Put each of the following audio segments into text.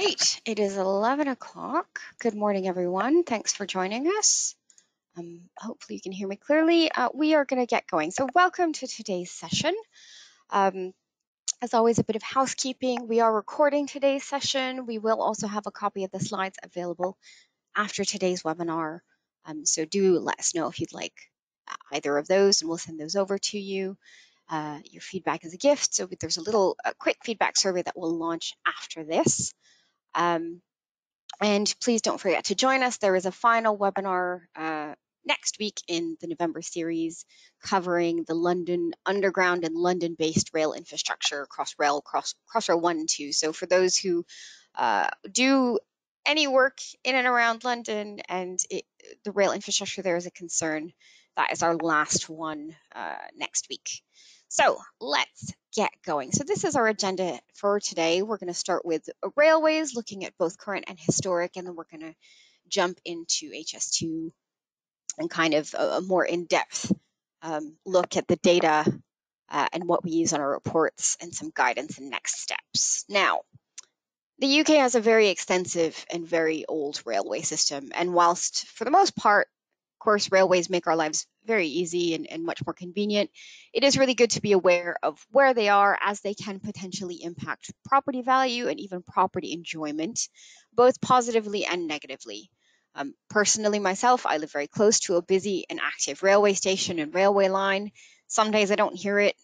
Right, it is 11 o'clock. Good morning, everyone. Thanks for joining us. Um, hopefully you can hear me clearly. Uh, we are going to get going. So welcome to today's session. Um, as always, a bit of housekeeping. We are recording today's session. We will also have a copy of the slides available after today's webinar. Um, so do let us know if you'd like uh, either of those and we'll send those over to you. Uh, your feedback is a gift. So there's a little a quick feedback survey that will launch after this. Um, and please don't forget to join us. There is a final webinar uh, next week in the November series covering the London Underground and London-based rail infrastructure, Crossrail, Cross, Crossrail 1 and 2. So for those who uh, do any work in and around London and it, the rail infrastructure there is a concern, that is our last one uh, next week. So let's get going. So this is our agenda for today. We're going to start with railways, looking at both current and historic, and then we're going to jump into HS2 and kind of a, more in-depth um, look at the data uh, and what we use on our reports and some guidance and next steps. Now, the UK has a very extensive and very old railway system, and whilst for the most part course, railways make our lives very easy and, and, much more convenient. It is really good to be aware of where they are as they can potentially impact property value and even property enjoyment, both positively and negatively. Um, personally, myself, I live very close to a busy and active railway station and railway line. Some days I don't hear it.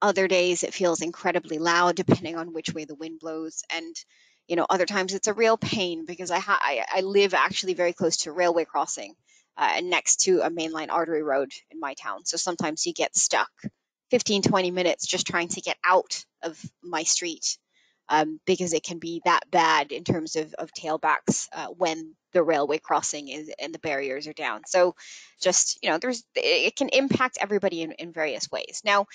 Other days it feels incredibly loud, depending on which way the wind blows. And you know, other times it's a real pain because I, I, I live actually very close to a railway crossing uh, next to a mainline artery road in my town. So sometimes you get stuck 15, 20 minutes just trying to get out of my street um, because it can be that bad in terms of, of tailbacks uh, when the railway crossing is and the barriers are down. So just, you know, there's it can impact everybody in, in various ways. Now,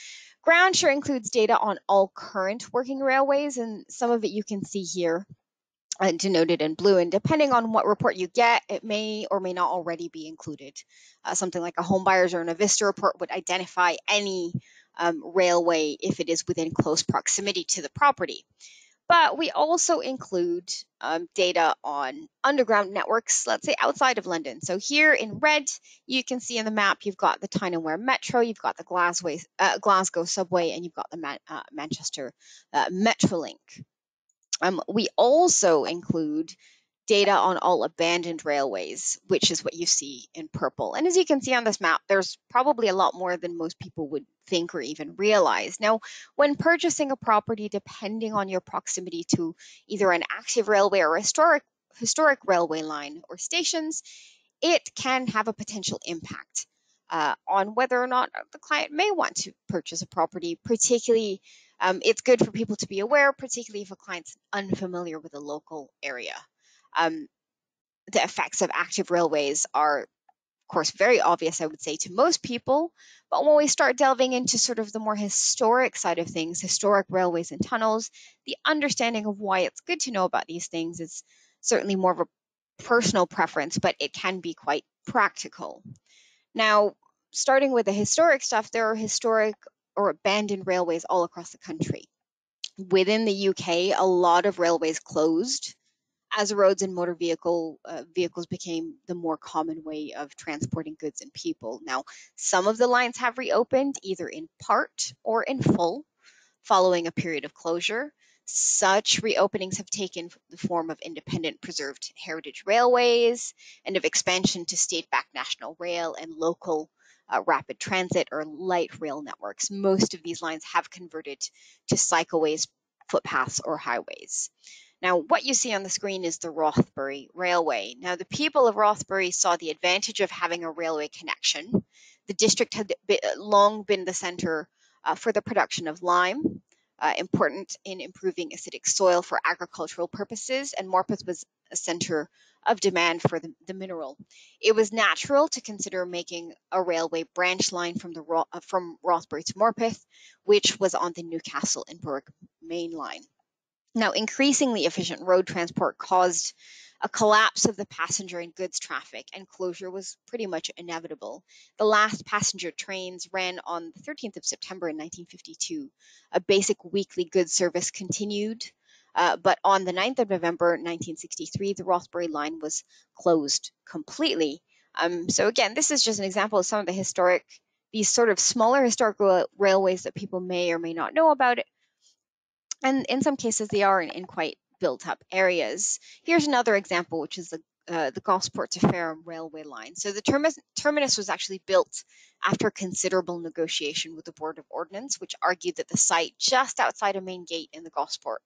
Groundsure includes data on all current working railways, and some of it you can see here uh, denoted in blue. And depending on what report you get, it may or may not already be included. Uh, something like a home buyers or an Avista report would identify any um, railway if it is within close proximity to the property. But we also include um, data on underground networks, let's say outside of London. So here in red, you can see in the map, you've got the Tyne and Wear Metro, you've got the Glasgow, uh, Glasgow Subway, and you've got the Man uh, Manchester uh, Metrolink. Um, we also include data on all abandoned railways, which is what you see in purple. And as you can see on this map, there's probably a lot more than most people would think or even realize. Now, when purchasing a property, depending on your proximity to either an active railway or historic historic railway line or stations, it can have a potential impact uh, on whether or not the client may want to purchase a property, particularly um, it's good for people to be aware, particularly if a client's unfamiliar with a local area. Um, the effects of active railways are, of course, very obvious, I would say, to most people. But when we start delving into sort of the more historic side of things, historic railways and tunnels, the understanding of why it's good to know about these things is certainly more of a personal preference, but it can be quite practical. Now, starting with the historic stuff, there are historic or abandoned railways all across the country. Within the UK, a lot of railways closed as roads and motor vehicle uh, vehicles became the more common way of transporting goods and people. Now, some of the lines have reopened either in part or in full following a period of closure. Such reopenings have taken the form of independent preserved heritage railways and of expansion to state-backed national rail and local uh, rapid transit or light rail networks. Most of these lines have converted to cycleways, footpaths, or highways. Now, what you see on the screen is the Rothbury Railway. Now, the people of Rothbury saw the advantage of having a railway connection. The district had long been the center uh, for the production of lime, uh, important in improving acidic soil for agricultural purposes, and Morpeth was a center of demand for the, the, mineral. It was natural to consider making a railway branch line from the uh, from Rothbury to Morpeth, which was on the Newcastle and Berwick main line. Now, increasingly efficient road transport caused a collapse of the passenger and goods traffic, and closure was pretty much inevitable. The last passenger trains ran on the 13th of September in 1952. A basic weekly goods service continued, Uh, but on the 9th of November 1963, the Rothbury line was closed completely. Um, so again, this is just an example of some of the historic, these sort of smaller historical railways that people may or may not know about. And in some cases, they are in, in quite built up areas. Here's another example, which is the uh, the Gosport to Fareham railway line. So the terminus, terminus was actually built after considerable negotiation with the Board of Ordnance, which argued that the site just outside a main gate in the Gosport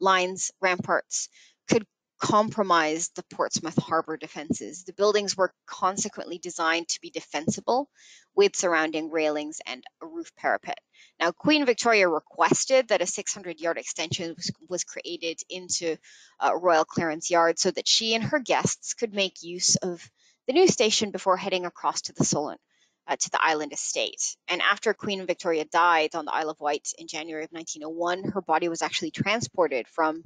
lines ramparts could compromise the Portsmouth harbor defenses. The buildings were consequently designed to be defensible with surrounding railings and a roof parapet. Now, Queen Victoria requested that a 600 yard extension was, was created into uh, Royal Clarence Yard so that she and her guests could make use of the new station before heading across to the Solent. Uh, to the island estate. And after Queen Victoria died on the Isle of Wight in January of 1901, her body was actually transported from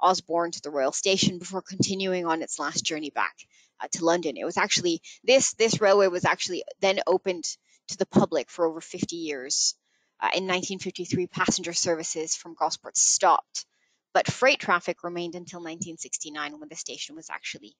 Osborne to the Royal Station before continuing on its last journey back uh, to London. It was actually this this railway was actually then opened to the public for over 50 years. Uh, in 1953, passenger services from Gosport stopped, but freight traffic remained until 1969 when the station was actually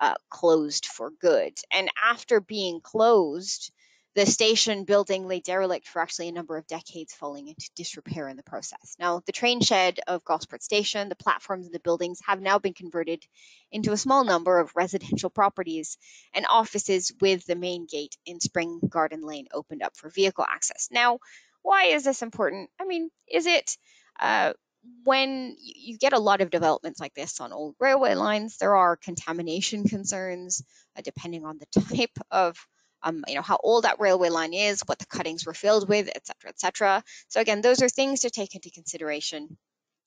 uh, closed for good. And after being closed, the station building lay derelict for actually a number of decades, falling into disrepair in the process. Now, the train shed of Gosport Station, the platforms and the buildings have now been converted into a small number of residential properties and offices with the main gate in Spring Garden Lane opened up for vehicle access. Now, why is this important? I mean, is it uh, when you get a lot of developments like this on old railway lines, there are contamination concerns uh, depending on the type of um, you know how old that railway line is, what the cuttings were filled with, et cetera, et cetera. So again, those are things to take into consideration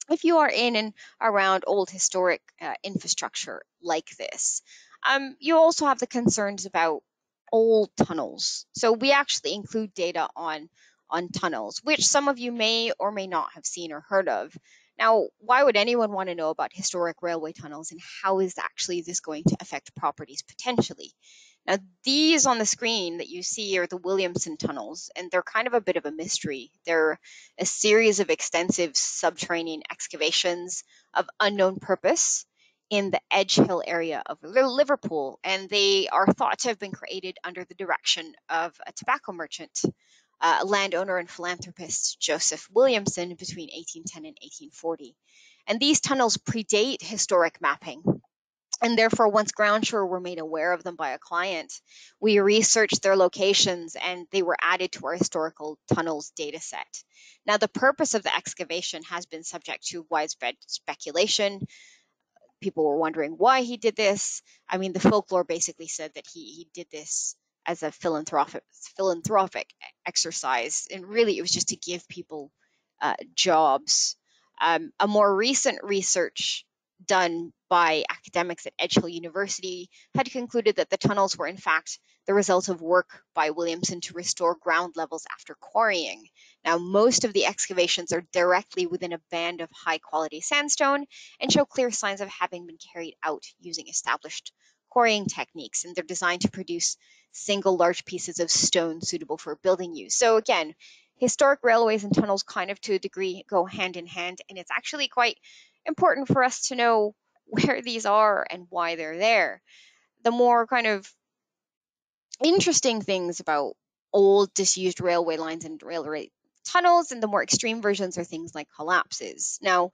if you are in and around old historic uh, infrastructure like this. Um, you also have the concerns about old tunnels. So we actually include data on on tunnels, which some of you may or may not have seen or heard of. Now, why would anyone want to know about historic railway tunnels and how is actually this going to affect properties potentially? Now, these on the screen that you see are the Williamson tunnels, and they're kind of a bit of a mystery. They're a series of extensive subterranean excavations of unknown purpose in the Edge Hill area of Liverpool, and they are thought to have been created under the direction of a tobacco merchant, uh, landowner, and philanthropist Joseph Williamson between 1810 and 1840. And these tunnels predate historic mapping and therefore once Groundsure were made aware of them by a client we researched their locations and they were added to our historical tunnels data set. Now the purpose of the excavation has been subject to widespread speculation. People were wondering why he did this. I mean the folklore basically said that he, he did this as a philanthropic philanthropic exercise and really it was just to give people uh, jobs um, a more recent research done by academics at Edgehill University had concluded that the tunnels were in fact the result of work by Williamson to restore ground levels after quarrying. Now, most of the excavations are directly within a band of high quality sandstone and show clear signs of having been carried out using established quarrying techniques, and they're designed to produce single large pieces of stone suitable for building use. So, again, historic railways and tunnels kind of to a degree go hand in hand, and it's actually quite important for us to know where these are and why they're there. The more kind of interesting things about old disused railway lines and railway tunnels and the more extreme versions are things like collapses. Now,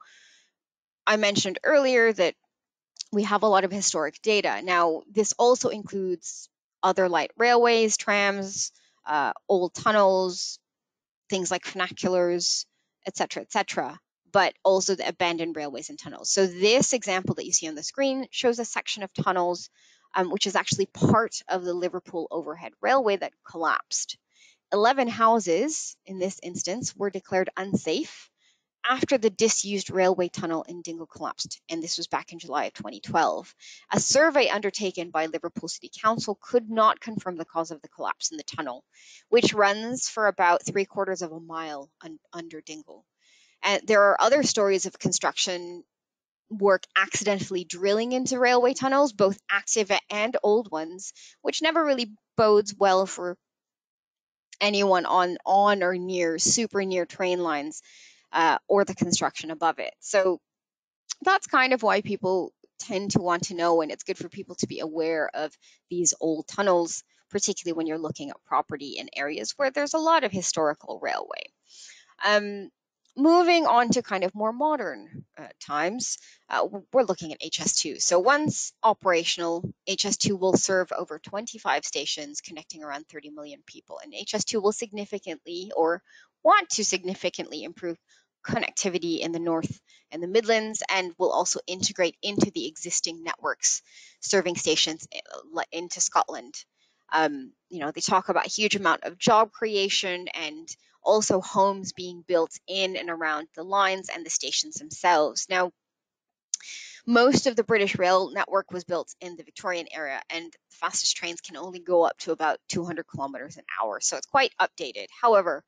I mentioned earlier that we have a lot of historic data. Now, this also includes other light railways, trams, uh, old tunnels, things like funiculars, etc., etc but also the abandoned railways and tunnels. So this example that you see on the screen shows a section of tunnels, um, which is actually part of the Liverpool overhead railway that collapsed. 11 houses in this instance were declared unsafe after the disused railway tunnel in Dingle collapsed, and this was back in July of 2012. A survey undertaken by Liverpool City Council could not confirm the cause of the collapse in the tunnel, which runs for about three quarters of a mile un- under Dingle. And there are other stories of construction work accidentally drilling into railway tunnels, both active and old ones, which never really bodes well for anyone on on or near super near train lines uh, or the construction above it. So that's kind of why people tend to want to know, and it's good for people to be aware of these old tunnels, particularly when you're looking at property in areas where there's a lot of historical railway. Um, moving on to kind of more modern uh, times, uh, we're looking at HS2. So once operational, HS2 will serve over 25 stations connecting around 30 million people. And HS2 will significantly or want to significantly improve connectivity in the North and the Midlands and will also integrate into the existing networks serving stations uh, into Scotland. Um, you know, they talk about huge amount of job creation and also homes being built in and around the lines and the stations themselves. Now, most of the British rail network was built in the Victorian era, and the fastest trains can only go up to about 200 kilometers an hour, so it's quite updated. However,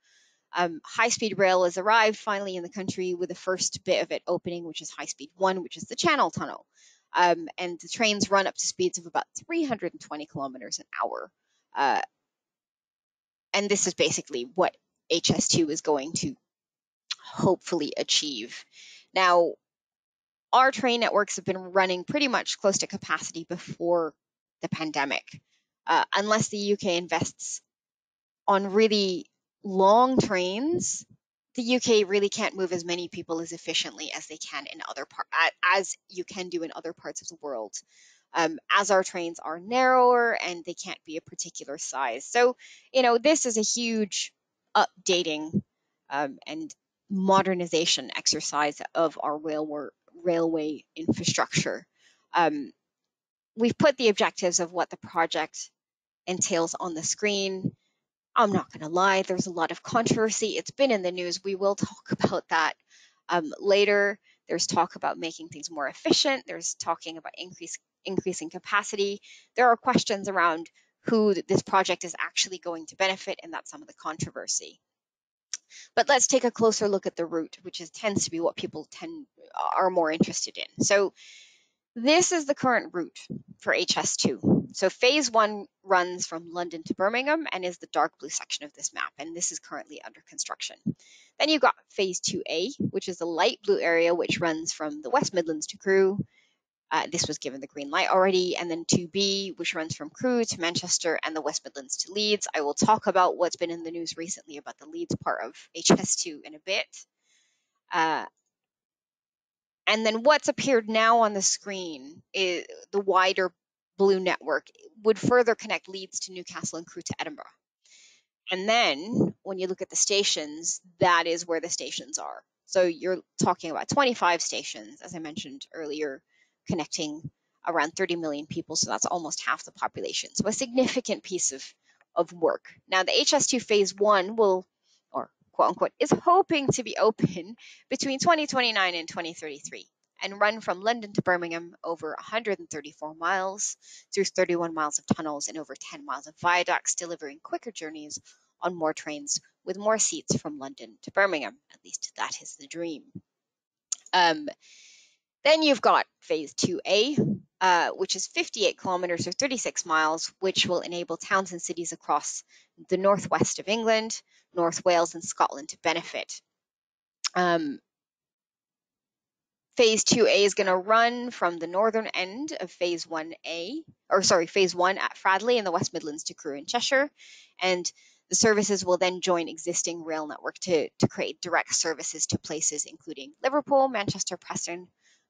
um, high speed rail has arrived finally in the country with the first bit of it opening, which is High Speed 1, which is the Channel Tunnel. Um, and the trains run up to speeds of about 320 kilometers an hour. Uh, and this is basically what HS2 is going to hopefully achieve. Now, our train networks have been running pretty much close to capacity before the pandemic, uh, unless the UK invests on really long trains. The UK really can't move as many people as efficiently as they can in other part as you can do in other parts of the world. Um, as our trains are narrower and they can't be a particular size. So, you know, this is a huge updating um, and modernization exercise of our railway, railway infrastructure. Um, we've put the objectives of what the project entails on the screen. I'm not going to lie, there's a lot of controversy. It's been in the news. We will talk about that um, later. There's talk about making things more efficient. There's talking about increase, increasing capacity. There are questions around who this project is actually going to benefit, and that's some of the controversy. But let's take a closer look at the route, which is, tends to be what people tend are more interested in. So this is the current route for HS2. So phase one runs from London to Birmingham and is the dark blue section of this map, and this is currently under construction. Then you've got phase 2A, which is the light blue area, which runs from the West Midlands to Crewe, uh, this was given the green light already. And then 2B, which runs from Crewe to Manchester and the West Midlands to Leeds. I will talk about what's been in the news recently about the Leeds part of HS2 in a bit. Uh, and then what's appeared now on the screen is the wider blue network would further connect Leeds to Newcastle and Crewe to Edinburgh. And then when you look at the stations, that is where the stations are. So you're talking about 25 stations, as I mentioned earlier, connecting around 30 million people, so that's almost half the population. So a significant piece of, of work. Now the HS2 phase one will, or quote unquote, is hoping to be open between 2029 and 2033 and run from London to Birmingham over 134 miles through 31 miles of tunnels and over 10 miles of viaducts, delivering quicker journeys on more trains with more seats from London to Birmingham. At least that is the dream. Um, then you've got phase 2A, uh, which is 58 kilometers or 36 miles, which will enable towns and cities across the northwest of England, North Wales, and Scotland to benefit. Um, phase 2A is going to run from the northern end of phase 1A, or sorry, phase 1 at Fradley in the West Midlands to Crewe in Cheshire. And the services will then join existing rail network to, to create direct services to places including Liverpool, Manchester, Preston,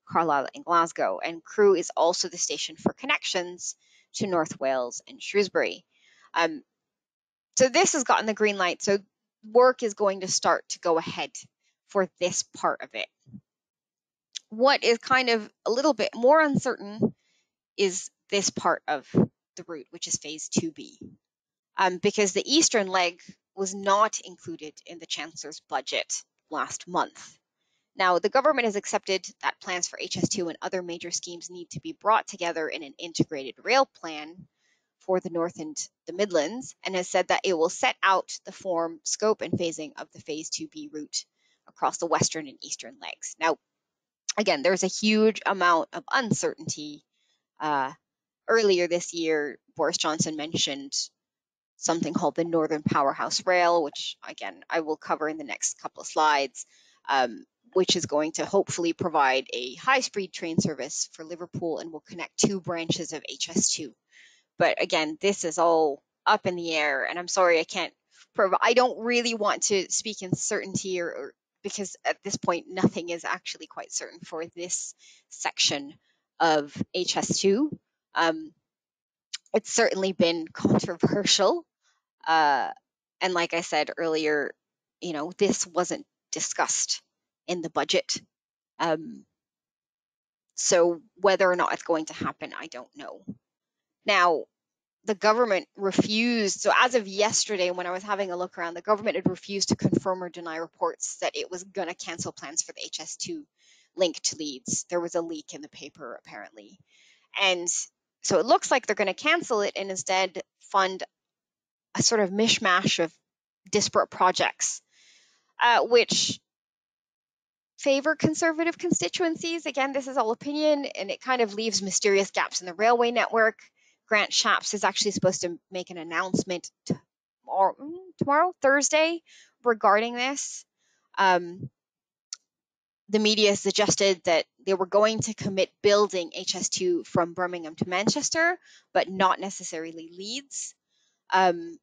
Carlisle, and Glasgow. And Crewe is also the station for connections to North Wales and Shrewsbury. Um, so this has gotten the green light. So work is going to start to go ahead for this part of it. What is kind of a little bit more uncertain is this part of the route, which is phase 2B, um, because the eastern leg was not included in the Chancellor's budget last month. Now, the government has accepted that plans for HS2 and other major schemes need to be brought together in an integrated rail plan for the North and the Midlands, and has said that it will set out the form, scope, and phasing of the Phase 2B route across the western and eastern legs. Now, again, there's a huge amount of uncertainty. Uh, earlier this year, Boris Johnson mentioned something called the Northern Powerhouse Rail, which again I will cover in the next couple of slides. Um, which is going to hopefully provide a high speed train service for Liverpool and will connect two branches of HS2. But again, this is all up in the air, and I'm sorry I can't. I don't really want to speak in certainty or, or because at this point nothing is actually quite certain for this section of HS2. Um, it's certainly been controversial, uh, and like I said earlier, you know this wasn't discussed in the budget. Um, so whether or not it's going to happen, I don't know. Now, the government refused. So as of yesterday, when I was having a look around, the government had refused to confirm or deny reports that it was going to cancel plans for the HS2 link to Leeds. There was a leak in the paper apparently, and so it looks like they're going to cancel it and instead fund a sort of mishmash of disparate projects, uh, which favor conservative constituencies. Again, this is all opinion, and it kind of leaves mysterious gaps in the railway network. Grant Shapps is actually supposed to make an announcement tomorrow, mm, tomorrow Thursday, regarding this. Um, the media suggested that they were going to commit building HS2 from Birmingham to Manchester, but not necessarily Leeds. Um,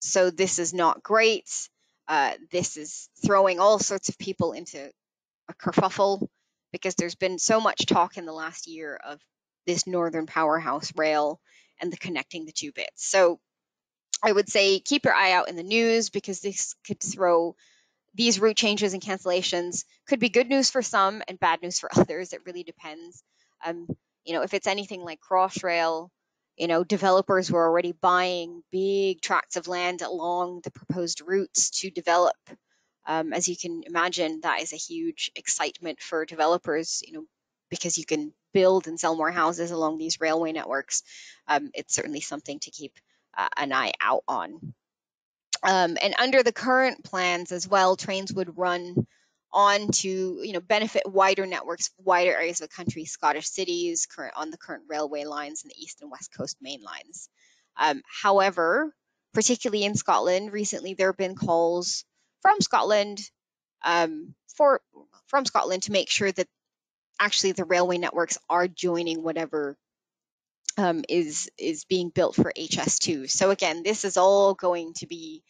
so this is not great. Uh, this is throwing all sorts of people into a kerfuffle because there's been so much talk in the last year of this northern powerhouse rail and the connecting the two bits. So I would say keep your eye out in the news because this could throw these route changes and cancellations could be good news for some and bad news for others. It really depends. Um, you know, if it's anything like Crossrail, you know, developers were already buying big tracts of land along the proposed routes to develop um, as you can imagine, that is a huge excitement for developers, you know, because you can build and sell more houses along these railway networks. Um, it's certainly something to keep uh, an eye out on. Um, and under the current plans as well, trains would run on to you know benefit wider networks, wider areas of the country, Scottish cities, current on the current railway lines and the east and west coast main lines. Um, however, particularly in Scotland, recently there have been calls from Scotland um, for from Scotland to make sure that actually the railway networks are joining whatever um, is is being built for HS2. So again, this is all going to be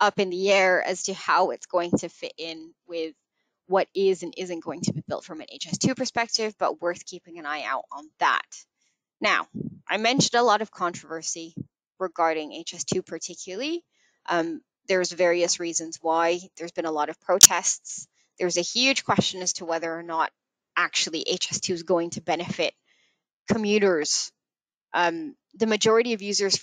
up in the air as to how it's going to fit in with what is and isn't going to be built from an HS2 perspective, but worth keeping an eye out on that. Now, I mentioned a lot of controversy regarding HS2 particularly. Um, there's various reasons why. There's been a lot of protests. There's a huge question as to whether or not actually HS2 is going to benefit commuters. Um, the majority of users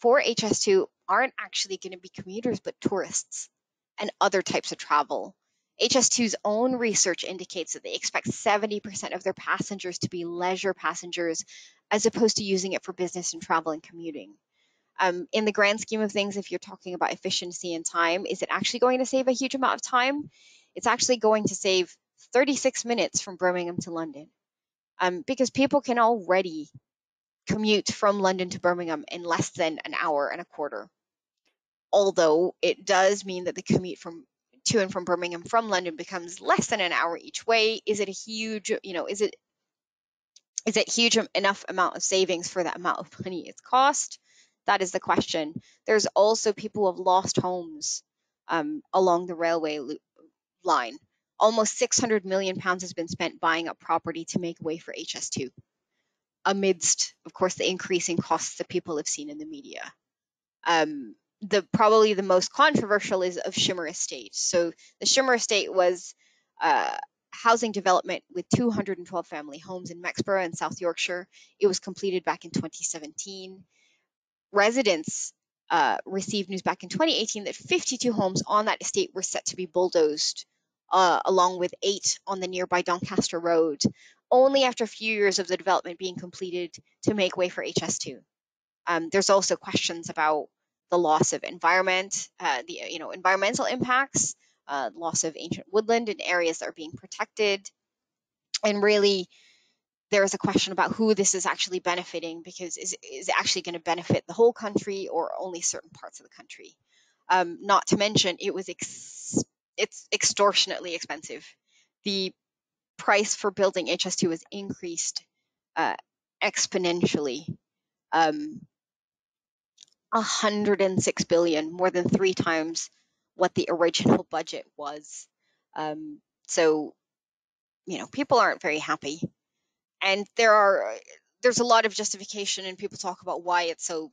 for HS2 aren't actually going to be commuters, but tourists and other types of travel. HS2's own research indicates that they expect 70% of their passengers to be leisure passengers as opposed to using it for business and travel and commuting um, in the grand scheme of things, if you're talking about efficiency and time, is it actually going to save a huge amount of time? It's actually going to save 36 minutes from Birmingham to London um, because people can already commute from London to Birmingham in less than an hour and a quarter. Although it does mean that the commute from to and from Birmingham from London becomes less than an hour each way. Is it a huge, you know, is it is it huge enough amount of savings for that amount of money it's cost? That is the question. There's also people who have lost homes um, along the railway line. Almost 600 million pounds has been spent buying up property to make way for HS2, amidst, of course, the increasing costs that people have seen in the media. Um, the probably the most controversial is of Shimmer Estate. So the Shimmer Estate was uh, housing development with 212 family homes in Mexborough in South Yorkshire. It was completed back in 2017 residents uh, received news back in 2018 that 52 homes on that estate were set to be bulldozed, uh, along with eight on the nearby Doncaster Road, only after a few years of the development being completed to make way for HS2. Um, there's also questions about the loss of environment, uh, the you know environmental impacts, uh, loss of ancient woodland in areas that are being protected, and really there is a question about who this is actually benefiting because is, is it actually going to benefit the whole country or only certain parts of the country? Um, not to mention, it was it's extortionately expensive the price for building HS2 has increased uh, exponentially. Um, 106 billion, more than three times what the original budget was. Um, so, you know, people aren't very happy, and there are there's a lot of justification, and people talk about why it's so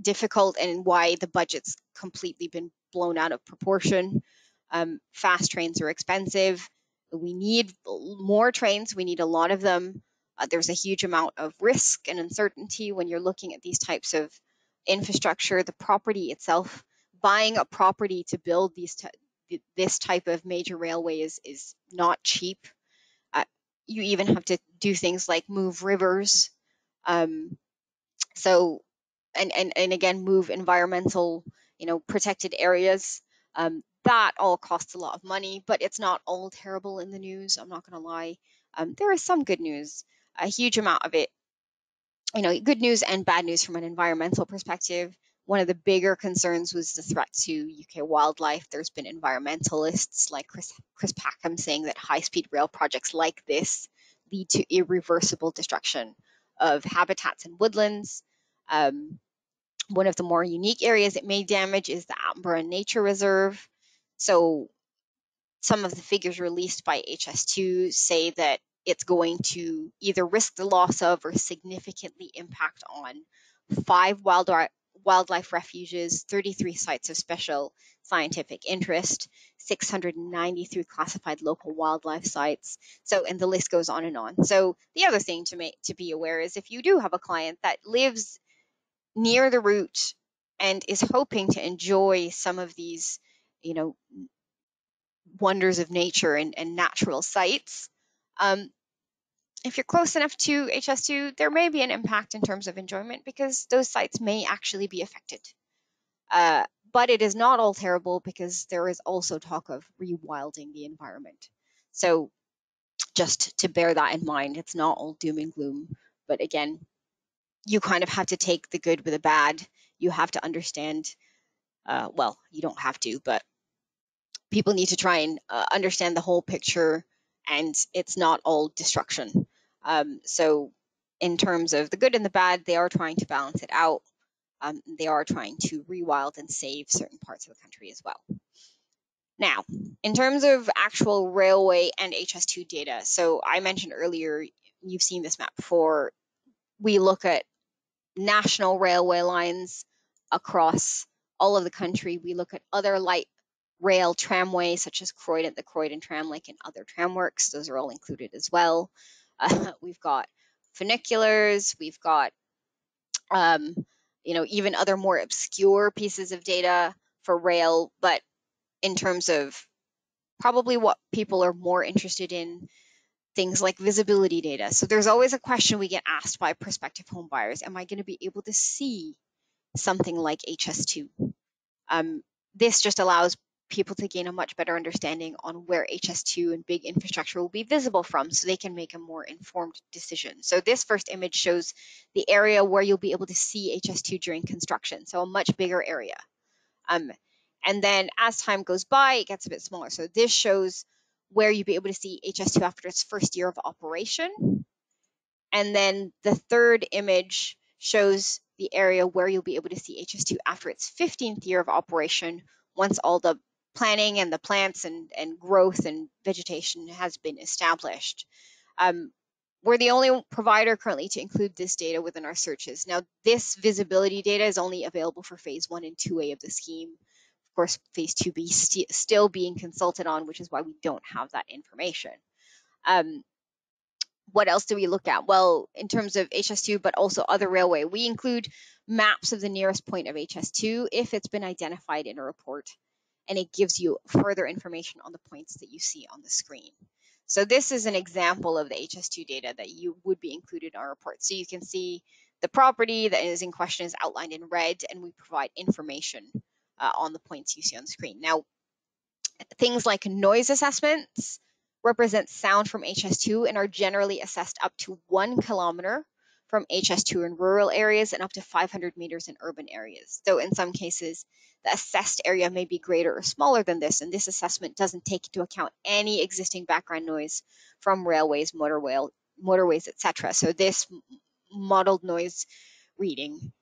difficult and why the budget's completely been blown out of proportion. Um, fast trains are expensive. We need more trains. We need a lot of them. Uh, there's a huge amount of risk and uncertainty when you're looking at these types of infrastructure, the property itself. Buying a property to build these t- this type of major railway is, is not cheap. Uh, you even have to do things like move rivers. Um, so, and, and, and again, move environmental, you know, protected areas. Um, that all costs a lot of money, but it's not all terrible in the news. I'm not going to lie. Um, there is some good news. A huge amount of it you know, good news and bad news from an environmental perspective. One of the bigger concerns was the threat to UK wildlife. There's been environmentalists like Chris, Chris Packham saying that high speed rail projects like this lead to irreversible destruction of habitats and woodlands. Um, one of the more unique areas it may damage is the Attenborough Nature Reserve. So, some of the figures released by HS2 say that it's going to either risk the loss of or significantly impact on five wildlife wildlife refuges, 33 sites of special scientific interest, 693 classified local wildlife sites. So, and the list goes on and on. So, the other thing to make to be aware is if you do have a client that lives near the route and is hoping to enjoy some of these, you know, wonders of nature and, and natural sites, um, if you're close enough to HS2, there may be an impact in terms of enjoyment because those sites may actually be affected. Uh, but it is not all terrible because there is also talk of rewilding the environment. So just to bear that in mind, it's not all doom and gloom. But again, you kind of have to take the good with the bad. You have to understand, uh, well, you don't have to, but people need to try and uh, understand the whole picture and it's not all destruction. Um, so, in terms of the good and the bad, they are trying to balance it out. Um, they are trying to rewild and save certain parts of the country as well. Now, in terms of actual railway and HS2 data, so I mentioned earlier, you've seen this map before. We look at national railway lines across all of the country. We look at other light rail tramways such as Croydon, the Croydon Tramlink, and other tramworks. Those are all included as well. Uh, we've got funiculars. We've got, um, you know, even other more obscure pieces of data for rail. But in terms of probably what people are more interested in, things like visibility data. So there's always a question we get asked by prospective home buyers: Am I going to be able to see something like HS2? Um, this just allows people to gain a much better understanding on where HS2 and big infrastructure will be visible from so they can make a more informed decision. So this first image shows the area where you'll be able to see HS2 during construction, so a much bigger area. Um, and then as time goes by, it gets a bit smaller. So this shows where you'll be able to see HS2 after its first year of operation. And then the third image shows the area where you'll be able to see HS2 after its 15th year of operation once all the planning and the plants and, and growth and vegetation has been established. Um, we're the only provider currently to include this data within our searches. Now, this visibility data is only available for phase one and 2A of the scheme. Of course, phase 2B st still being consulted on, which is why we don't have that information. Um, what else do we look at? Well, in terms of HS2, but also other railway, we include maps of the nearest point of HS2 if it's been identified in a report and it gives you further information on the points that you see on the screen. So this is an example of the HS2 data that you would be included in our report. So you can see the property that is in question is outlined in red and we provide information uh, on the points you see on the screen. Now, things like noise assessments represent sound from HS2 and are generally assessed up to one kilometer from HS2 in rural areas and up to 500 meters in urban areas. So in some cases, the assessed area may be greater or smaller than this, and this assessment doesn't take into account any existing background noise from railways, motorway, motorways, etc. So this modeled noise reading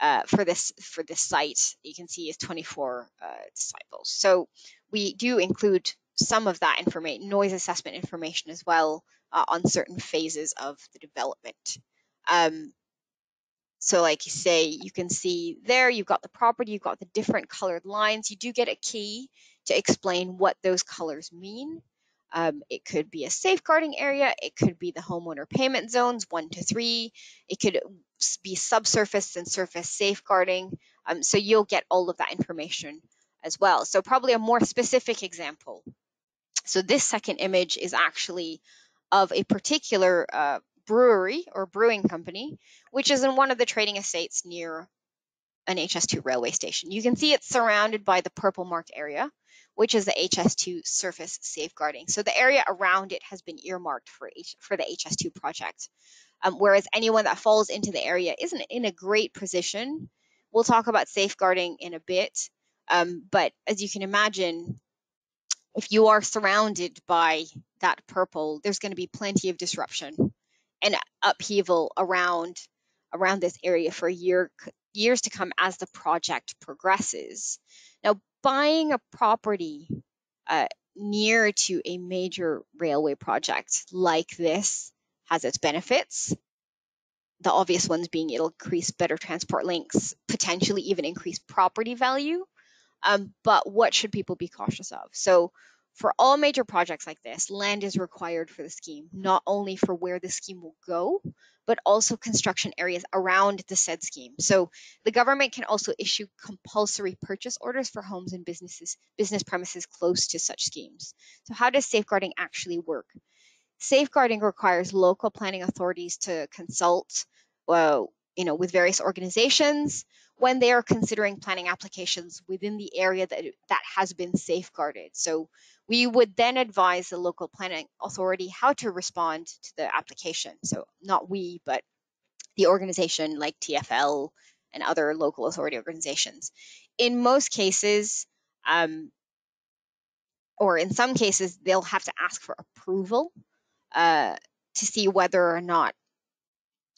uh, for this for this site you can see is 24 uh, decibels. So we do include some of that information, noise assessment information as well uh, on certain phases of the development. Um, so like you say, you can see there, you've got the property, you've got the different colored lines. You do get a key to explain what those colors mean. Um, it could be a safeguarding area. It could be the homeowner payment zones, one to three. It could be subsurface and surface safeguarding. Um, so you'll get all of that information as well. So probably a more specific example. So this second image is actually of a particular uh, brewery or brewing company, which is in one of the trading estates near an HS2 railway station. You can see it's surrounded by the purple marked area, which is the HS2 surface safeguarding. So the area around it has been earmarked for, H, for the HS2 project. Um, whereas anyone that falls into the area isn't in a great position. We'll talk about safeguarding in a bit. Um, but as you can imagine, if you are surrounded by that purple, there's going to be plenty of disruption and upheaval around around this area for year, years to come as the project progresses. Now, buying a property uh, near to a major railway project like this has its benefits. The obvious ones being it'll increase better transport links, potentially even increase property value. Um, but what should people be cautious of? So for all major projects like this, land is required for the scheme, not only for where the scheme will go, but also construction areas around the said scheme. So the government can also issue compulsory purchase orders for homes and businesses, business premises close to such schemes. So how does safeguarding actually work? Safeguarding requires local planning authorities to consult well, you know, with various organizations when they are considering planning applications within the area that, that has been safeguarded. So we would then advise the local planning authority how to respond to the application. So not we, but the organization like TFL and other local authority organizations. In most cases, um, or in some cases, they'll have to ask for approval uh, to see whether or not,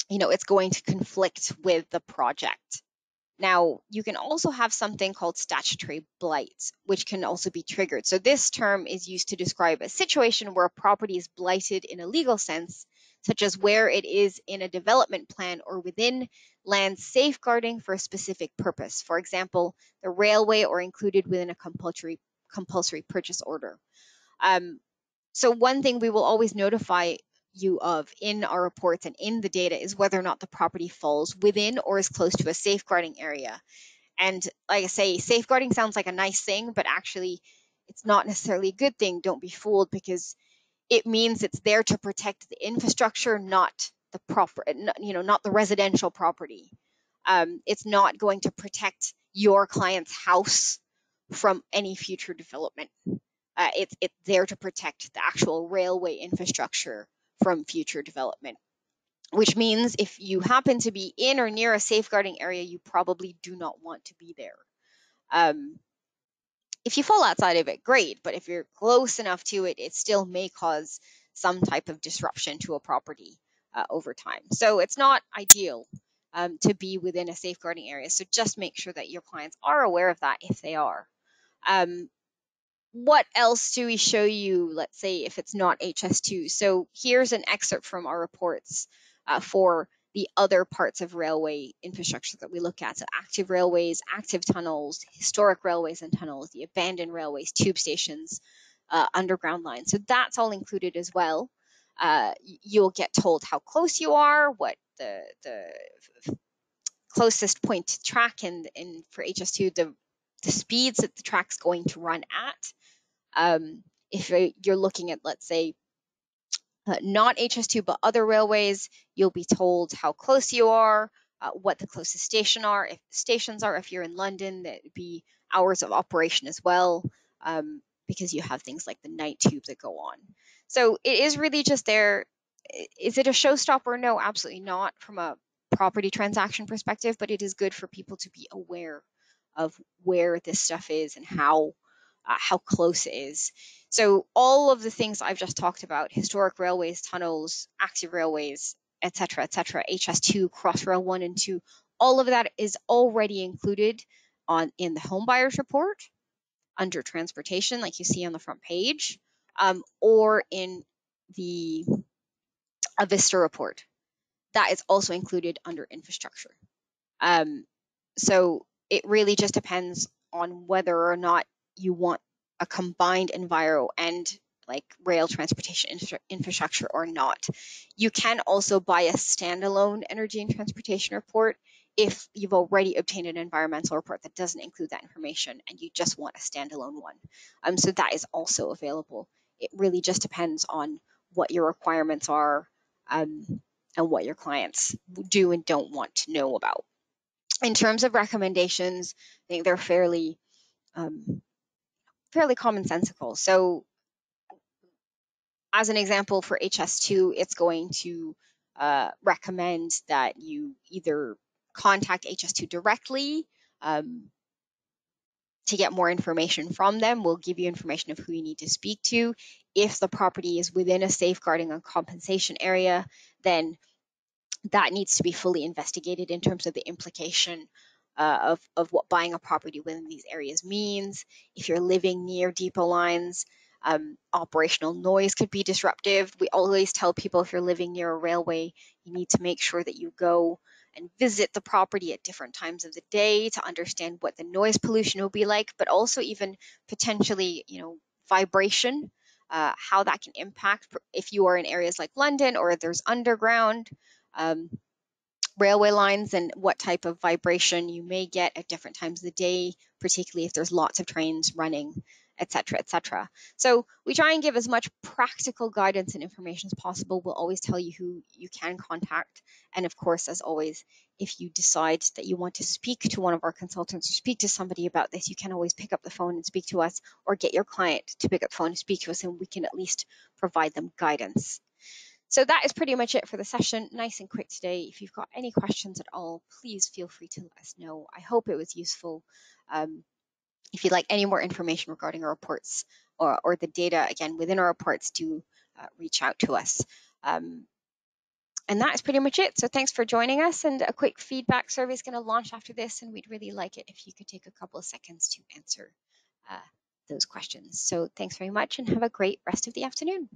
you know, it's going to conflict with the project. Now, you can also have something called statutory blight, which can also be triggered. So this term is used to describe a situation where a property is blighted in a legal sense, such as where it is in a development plan or within land safeguarding for a specific purpose. For example, the railway or included within a compulsory, compulsory purchase order. Um, so one thing we will always notify you of in our reports and in the data is whether or not the property falls within or is close to a safeguarding area. And like I say, safeguarding sounds like a nice thing, but actually it's not necessarily a good thing. Don't be fooled because it means it's there to protect the infrastructure, not the proper, you know, not the residential property. Um, it's not going to protect your client's house from any future development. Uh, it's it's there to protect the actual railway infrastructure from future development. Which means if you happen to be in or near a safeguarding area, you probably do not want to be there. Um, if you fall outside of it, great, but if you're close enough to it, it still may cause some type of disruption to a property uh, over time. So it's not ideal um, to be within a safeguarding area. So just make sure that your clients are aware of that if they are. Um, what else do we show you, let's say, if it's not HS2? So here's an excerpt from our reports uh, for the other parts of railway infrastructure that we look at. So active railways, active tunnels, historic railways and tunnels, the abandoned railways, tube stations, uh, underground lines. So that's all included as well. Uh, you'll get told how close you are, what the, the closest point to track, and, and for HS2, the, the speeds that the track's going to run at. Um, if you're looking at, let's say, uh, not HS2 but other railways, you'll be told how close you are, uh, what the closest station are. If stations are, if you're in London, that would be hours of operation as well, um, because you have things like the night tube that go on. So it is really just there is it a showstopper? No, absolutely not from a property transaction perspective, but it is good for people to be aware of where this stuff is and how uh, how close it is. So all of the things I've just talked about, historic railways, tunnels, active railways, etc., etc., HS2, Crossrail 1 and 2, all of that is already included on in the home buyers report under transportation, like you see on the front page, um, or in the Avista report. That is also included under infrastructure. Um, so it really just depends on whether or not you want a combined enviro and like rail transportation infrastructure or not. You can also buy a standalone energy and transportation report if you've already obtained an environmental report that doesn't include that information and you just want a standalone one. Um, so that is also available. It really just depends on what your requirements are um, and what your clients do and don't want to know about. In terms of recommendations, I think they're fairly um, fairly commonsensical. So as an example for HS2, it's going to uh, recommend that you either contact HS2 directly um, to get more information from them. We'll give you information of who you need to speak to. If the property is within a safeguarding and compensation area, then that needs to be fully investigated in terms of the implication uh, of, of what buying a property within these areas means. If you're living near depot lines, um, operational noise could be disruptive. We always tell people if you're living near a railway, you need to make sure that you go and visit the property at different times of the day to understand what the noise pollution will be like, but also even potentially, you know, vibration, uh, how that can impact if you are in areas like London or there's underground. Um, railway lines and what type of vibration you may get at different times of the day, particularly if there's lots of trains running, etc., etc. So we try and give as much practical guidance and information as possible. We'll always tell you who you can contact. And of course, as always, if you decide that you want to speak to one of our consultants or speak to somebody about this, you can always pick up the phone and speak to us or get your client to pick up the phone and speak to us and we can at least provide them guidance. So that is pretty much it for the session. Nice and quick today. If you've got any questions at all, please feel free to let us know. I hope it was useful. Um, if you'd like any more information regarding our reports or, or the data, again, within our reports, do uh, reach out to us. Um, and that is pretty much it. So thanks for joining us. And a quick feedback survey is going to launch after this. And we'd really like it if you could take a couple of seconds to answer uh, those questions. So thanks very much and have a great rest of the afternoon.